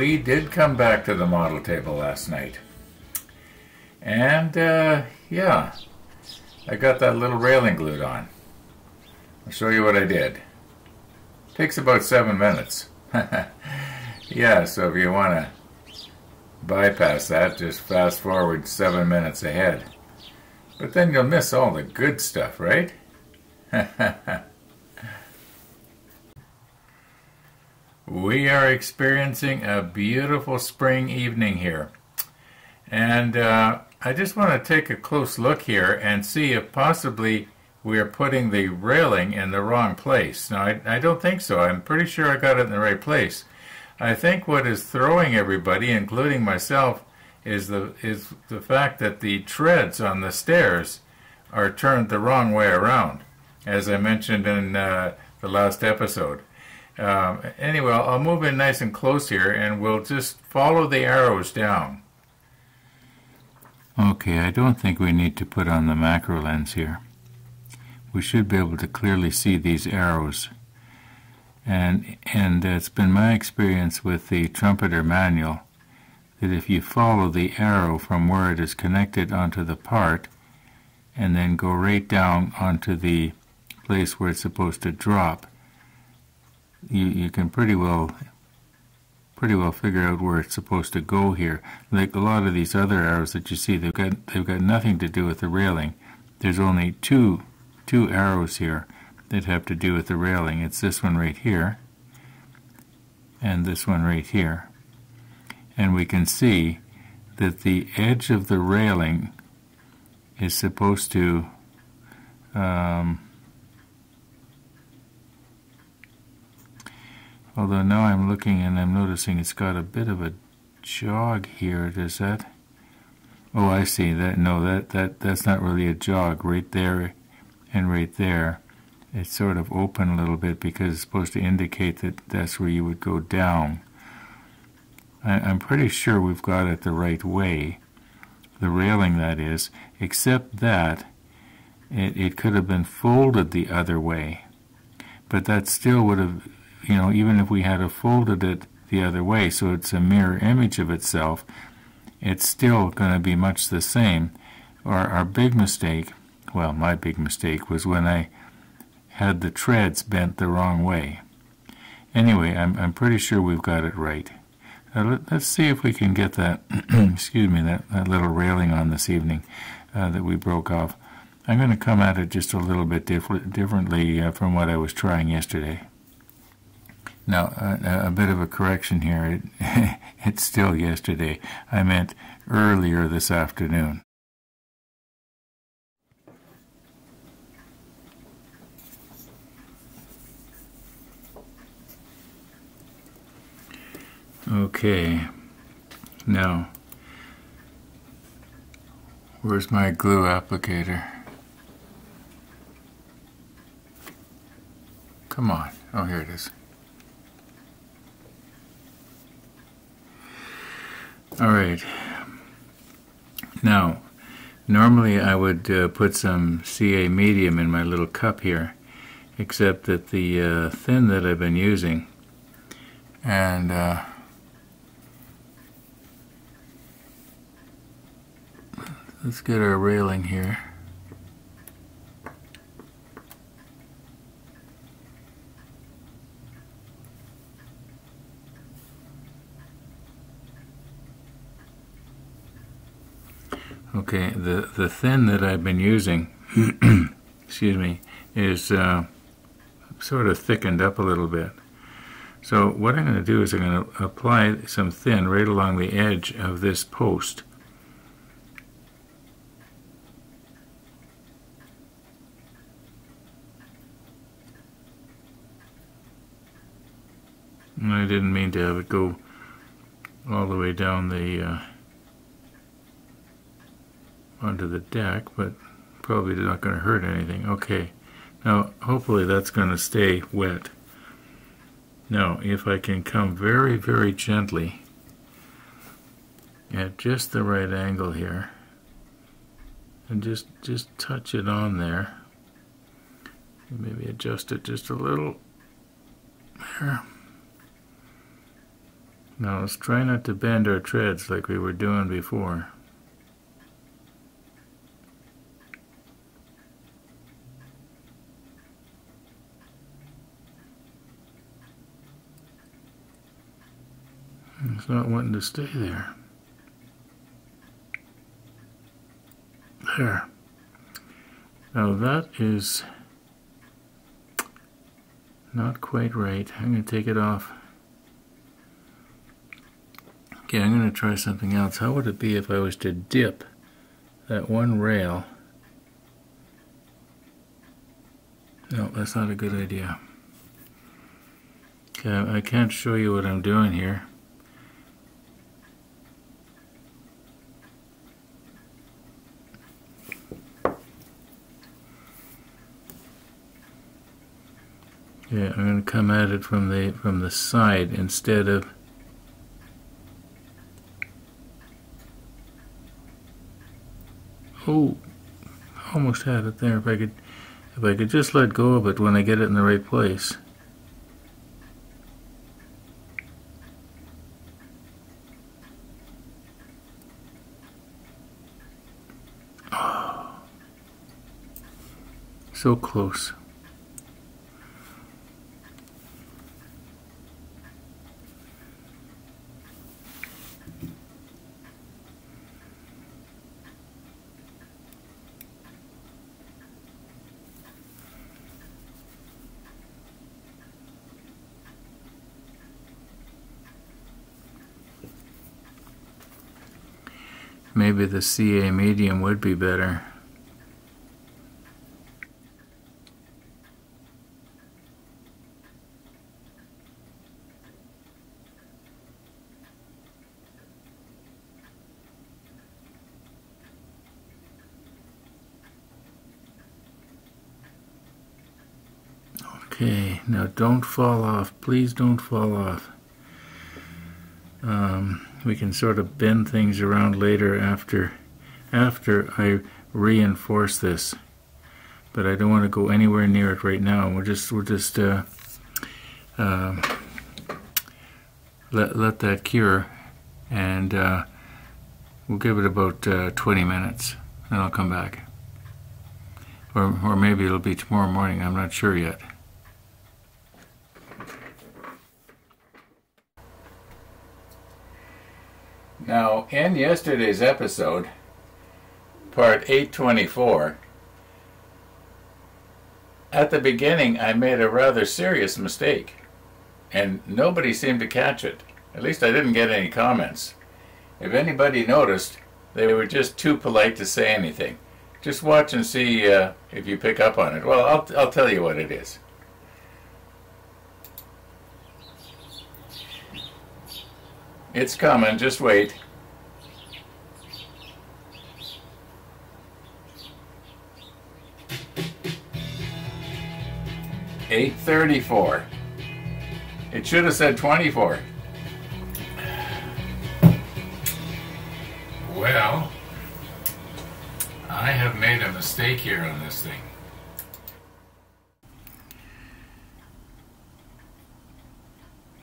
We did come back to the model table last night. And, uh, yeah, I got that little railing glued on. I'll show you what I did. Takes about seven minutes. yeah, so if you want to bypass that, just fast forward seven minutes ahead. But then you'll miss all the good stuff, right? we are experiencing a beautiful spring evening here. And uh, I just want to take a close look here and see if possibly we are putting the railing in the wrong place. Now, I, I don't think so. I'm pretty sure I got it in the right place. I think what is throwing everybody, including myself, is the is the fact that the treads on the stairs are turned the wrong way around, as I mentioned in uh, the last episode. Um, anyway, I'll move in nice and close here, and we'll just follow the arrows down. Okay, I don't think we need to put on the macro lens here. We should be able to clearly see these arrows. And, and it's been my experience with the trumpeter manual that if you follow the arrow from where it is connected onto the part and then go right down onto the place where it's supposed to drop, you, you can pretty well pretty well figure out where it's supposed to go here. Like a lot of these other arrows that you see, they've got they've got nothing to do with the railing. There's only two two arrows here that have to do with the railing. It's this one right here and this one right here. And we can see that the edge of the railing is supposed to um, although now I'm looking and I'm noticing it's got a bit of a jog here does that oh I see that no that that that's not really a jog right there and right there it's sort of open a little bit because it's supposed to indicate that that's where you would go down. I, I'm pretty sure we've got it the right way, the railing that is, except that it, it could have been folded the other way. But that still would have, you know, even if we had folded it the other way, so it's a mirror image of itself, it's still going to be much the same. Our, our big mistake, well, my big mistake was when I had the treads bent the wrong way. Anyway, I'm, I'm pretty sure we've got it right. Uh, let, us see if we can get that, excuse me, that, that little railing on this evening uh, that we broke off. I'm going to come at it just a little bit diff differently uh, from what I was trying yesterday. Now, uh, a bit of a correction here. It, it's still yesterday. I meant earlier this afternoon. Okay, now, where's my glue applicator? Come on. Oh, here it is. All right. Now, normally I would uh, put some CA medium in my little cup here, except that the uh, thin that I've been using and uh, Let's get our railing here. Okay, the, the thin that I've been using, excuse me, is uh, sort of thickened up a little bit. So what I'm going to do is I'm going to apply some thin right along the edge of this post. I didn't mean to have it go all the way down the uh, onto the deck, but probably not going to hurt anything. Okay, now hopefully that's going to stay wet. Now, if I can come very, very gently at just the right angle here, and just just touch it on there, maybe adjust it just a little there. Now let's try not to bend our treads like we were doing before. It's not wanting to stay there. There. Now that is not quite right. I'm going to take it off. Okay, I'm going to try something else. How would it be if I was to dip that one rail? No, that's not a good idea. Okay, I can't show you what I'm doing here. Yeah, I'm going to come at it from the from the side instead of Oh, almost had it there. If I could, if I could just let go of it when I get it in the right place. Oh, so close. Maybe the CA medium would be better. Okay, now don't fall off. Please don't fall off. Um, we can sort of bend things around later after after I reinforce this. But I don't want to go anywhere near it right now. We'll just we'll just uh, uh, let, let that cure and uh, we'll give it about uh, 20 minutes and I'll come back. Or, or maybe it'll be tomorrow morning. I'm not sure yet Now, in yesterday's episode, part 824, at the beginning I made a rather serious mistake, and nobody seemed to catch it. At least I didn't get any comments. If anybody noticed, they were just too polite to say anything. Just watch and see uh, if you pick up on it. Well, I'll, I'll tell you what it is. It's coming, just wait. Eight thirty-four. It should have said twenty-four. Well, I have made a mistake here on this thing.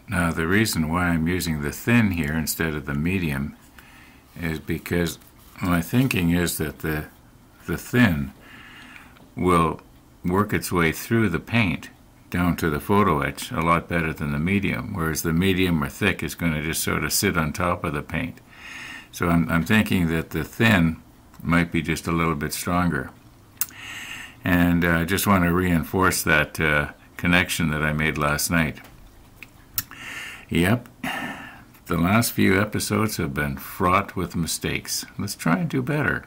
Now the reason why I'm using the thin here instead of the medium is because my thinking is that the, the thin will work its way through the paint down to the photo etch a lot better than the medium, whereas the medium or thick is going to just sort of sit on top of the paint. So I'm, I'm thinking that the thin might be just a little bit stronger. And I uh, just want to reinforce that uh, connection that I made last night. Yep. The last few episodes have been fraught with mistakes. Let's try and do better.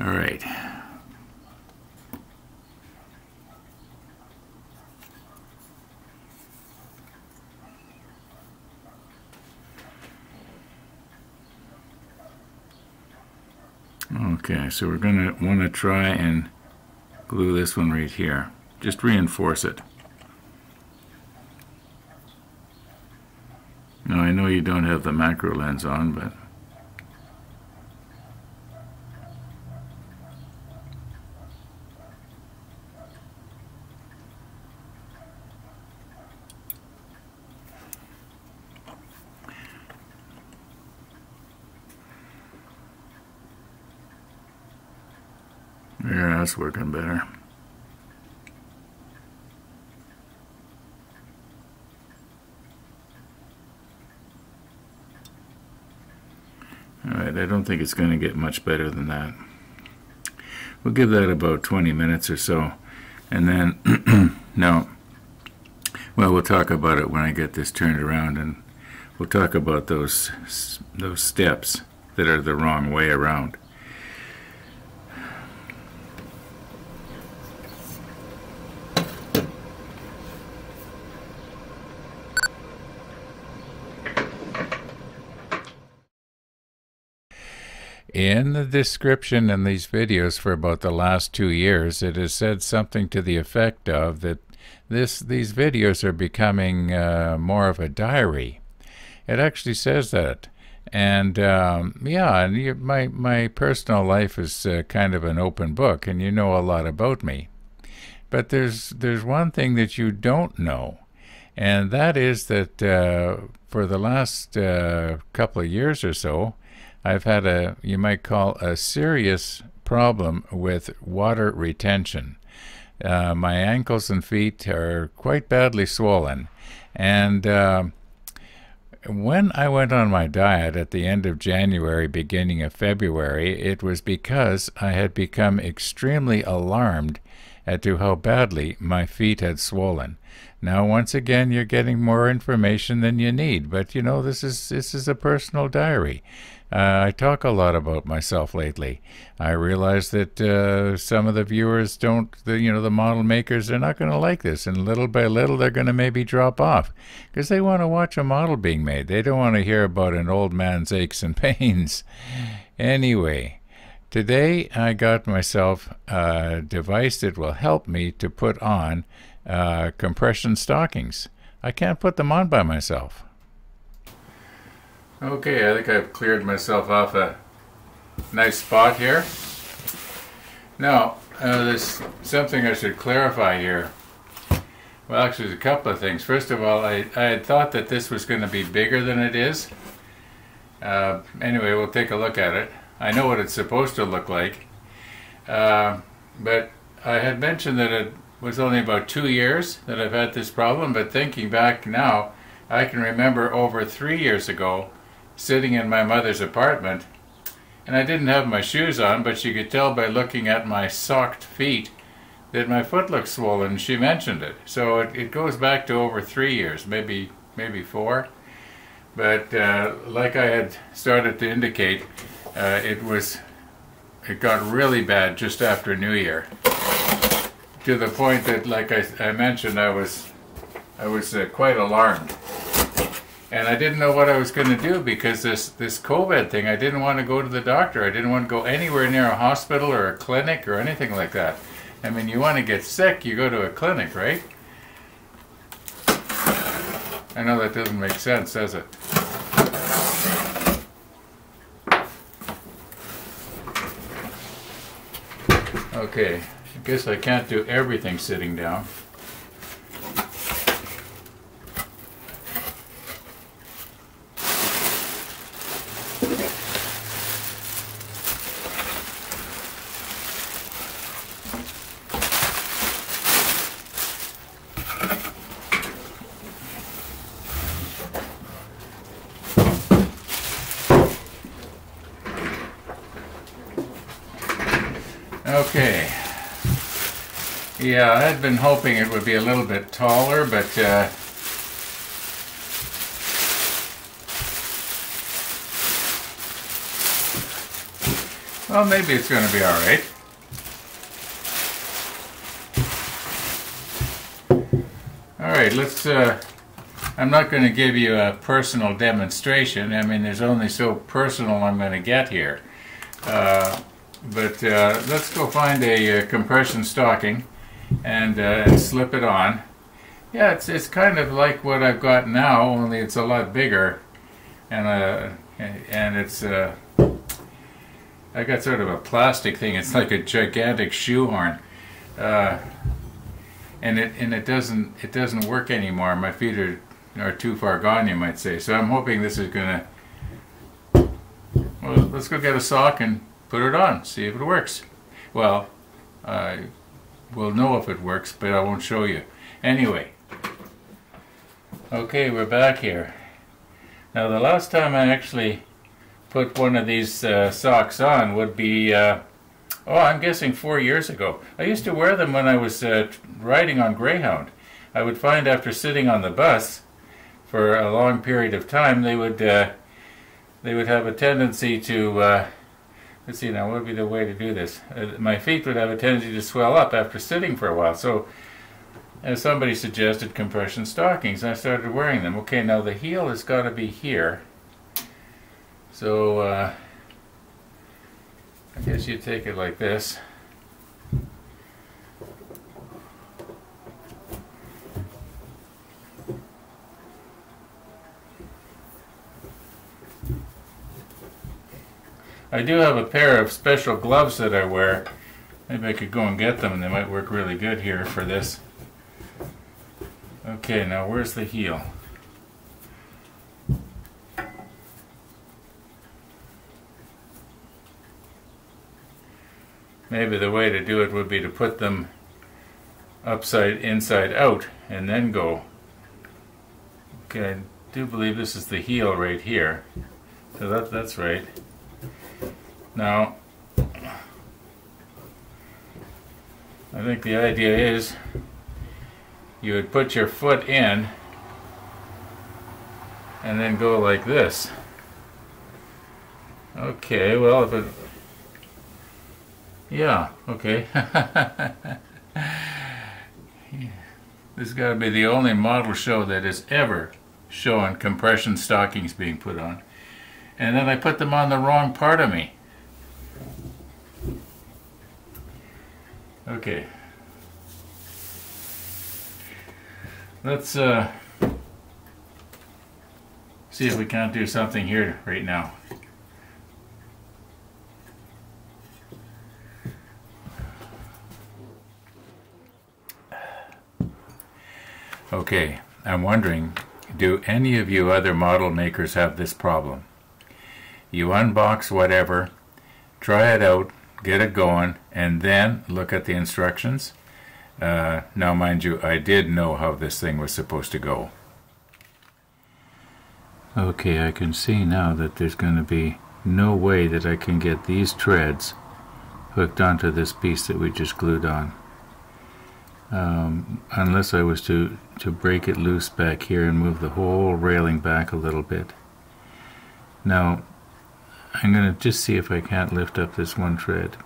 All right. Okay, so we're going to want to try and glue this one right here. Just reinforce it. you don't have the macro lens on, but Yeah, that's working better. I don't think it's going to get much better than that. We'll give that about 20 minutes or so. And then, no, well, we'll talk about it when I get this turned around and we'll talk about those, those steps that are the wrong way around. In the description in these videos for about the last two years, it has said something to the effect of that this these videos are becoming uh, more of a diary. It actually says that, and um, yeah, and you, my my personal life is uh, kind of an open book, and you know a lot about me. But there's there's one thing that you don't know, and that is that uh, for the last uh, couple of years or so, I've had a, you might call a serious problem with water retention. Uh, my ankles and feet are quite badly swollen. And uh, when I went on my diet at the end of January, beginning of February, it was because I had become extremely alarmed as to how badly my feet had swollen. Now, once again, you're getting more information than you need, but you know this is this is a personal diary. Uh, I talk a lot about myself lately. I realize that uh, some of the viewers don't, the, you know, the model makers, they're not going to like this, and little by little, they're going to maybe drop off because they want to watch a model being made. They don't want to hear about an old man's aches and pains. Anyway, today I got myself a device that will help me to put on uh, compression stockings. I can't put them on by myself. Okay, I think I've cleared myself off a nice spot here. Now, uh, there's something I should clarify here. Well, actually, there's a couple of things. First of all, I, I had thought that this was going to be bigger than it is. Uh, anyway, we'll take a look at it. I know what it's supposed to look like. Uh, but I had mentioned that it was only about two years that I've had this problem, but thinking back now, I can remember over three years ago sitting in my mother's apartment and I didn't have my shoes on but she could tell by looking at my socked feet that my foot looked swollen. She mentioned it. So it, it goes back to over three years maybe maybe four. But uh, like I had started to indicate uh, it was it got really bad just after New Year. To the point that like I, I mentioned I was I was uh, quite alarmed and I didn't know what I was going to do because this this COVID thing. I didn't want to go to the doctor. I didn't want to go anywhere near a hospital or a clinic or anything like that. I mean, you want to get sick, you go to a clinic, right? I know that doesn't make sense, does it? Okay, I guess I can't do everything sitting down. Okay. Yeah, I had been hoping it would be a little bit taller, but uh, well, maybe it's going to be all right. All right, let's, uh, I'm not going to give you a personal demonstration. I mean, there's only so personal I'm going to get here. Uh, but uh, let's go find a, a uh, compression stocking and, uh, and, slip it on. Yeah, it's, it's kind of like what I've got now, only it's a lot bigger. And, uh, and it's, uh, I got sort of a plastic thing. It's like a gigantic shoehorn. Uh, and it and it doesn't it doesn't work anymore. My feet are are too far gone, you might say. So I'm hoping this is gonna. Well, let's go get a sock and put it on, see if it works. Well, I will know if it works, but I won't show you. Anyway, okay, we're back here. Now the last time I actually put one of these uh, socks on would be, uh, oh, I'm guessing four years ago. I used to wear them when I was uh, riding on Greyhound. I would find after sitting on the bus for a long period of time, they would uh, they would have a tendency to uh, let's see now what would be the way to do this? Uh, my feet would have a tendency to swell up after sitting for a while so as somebody suggested compression stockings I started wearing them. Okay now the heel has got to be here. So uh, I guess you take it like this I do have a pair of special gloves that I wear. Maybe I could go and get them and they might work really good here for this. Okay, now where's the heel? Maybe the way to do it would be to put them upside inside out and then go. Okay, I do believe this is the heel right here. So that that's right. Now, I think the idea is you would put your foot in and then go like this. Okay, well, if it, yeah, okay. this has got to be the only model show that has ever shown compression stockings being put on. And then I put them on the wrong part of me. Okay. Let's uh, see if we can't do something here right now. Okay, I'm wondering, do any of you other model makers have this problem? You unbox whatever, try it out, get it going, and then look at the instructions. Uh, now, mind you, I did know how this thing was supposed to go. Okay, I can see now that there's going to be no way that I can get these treads hooked onto this piece that we just glued on. Um, unless I was to, to break it loose back here and move the whole railing back a little bit. Now, I'm going to just see if I can't lift up this one thread.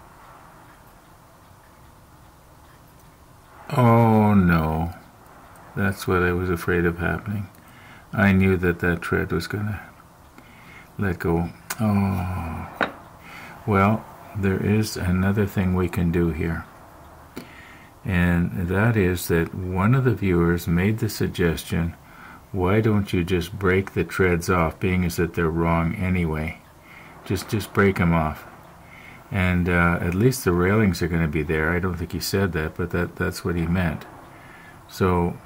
Oh no, that's what I was afraid of happening. I knew that that thread was going to let go. Oh, well, there is another thing we can do here. And that is that one of the viewers made the suggestion, why don't you just break the treads off, being as that they're wrong anyway? Just just break them off. And uh, at least the railings are going to be there. I don't think he said that, but that that's what he meant. So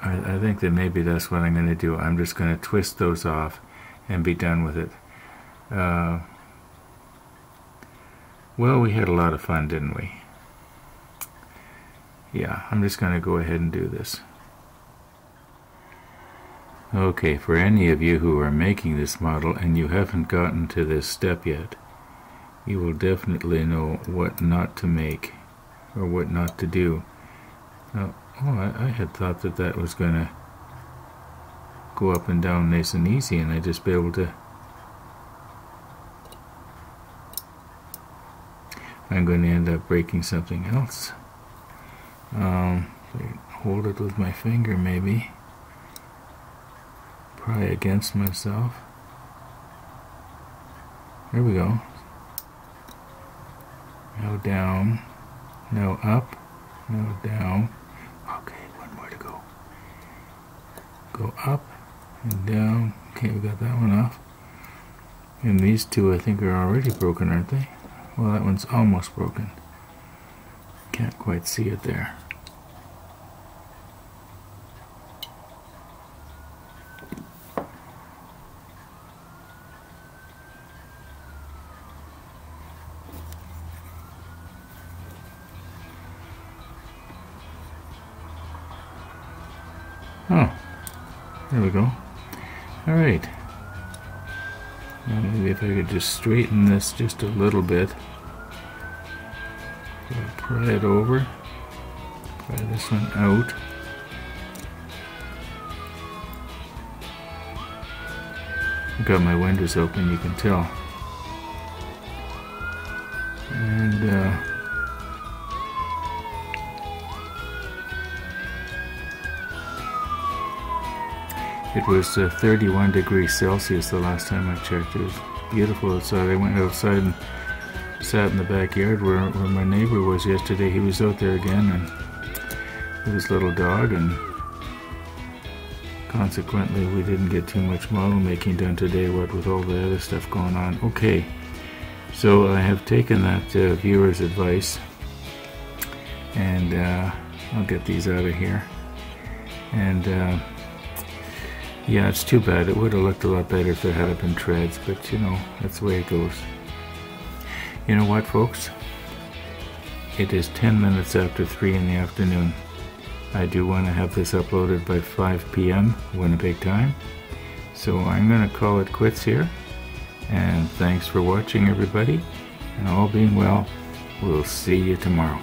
I, I think that maybe that's what I'm going to do. I'm just going to twist those off and be done with it. Uh, well, we had a lot of fun, didn't we? Yeah, I'm just going to go ahead and do this. Okay, for any of you who are making this model and you haven't gotten to this step yet, you will definitely know what not to make or what not to do. Now, oh, I, I had thought that that was going to go up and down nice and easy and I'd just be able to I'm going to end up breaking something else. Um, hold it with my finger maybe pry against myself. There we go. No down, no up, no down. Okay, one more to go. Go up and down. Okay, we got that one off. And these two I think are already broken, aren't they? Well, that one's almost broken. Can't quite see it there. Just straighten this just a little bit. So pry it over. Pry this one out. I've got my windows open, you can tell. And uh, It was uh, 31 degrees Celsius the last time I checked. It beautiful outside. I went outside and sat in the backyard where, where my neighbor was yesterday. He was out there again and with his little dog and consequently we didn't get too much model making done today what with all the other stuff going on. Okay, so I have taken that uh, viewer's advice and uh, I'll get these out of here. And uh, yeah, it's too bad. It would have looked a lot better if there had been treads, but you know, that's the way it goes. You know what, folks? It is 10 minutes after 3 in the afternoon. I do want to have this uploaded by 5 p.m. Winnipeg time. So I'm going to call it quits here. And thanks for watching, everybody. And all being well, we'll see you tomorrow.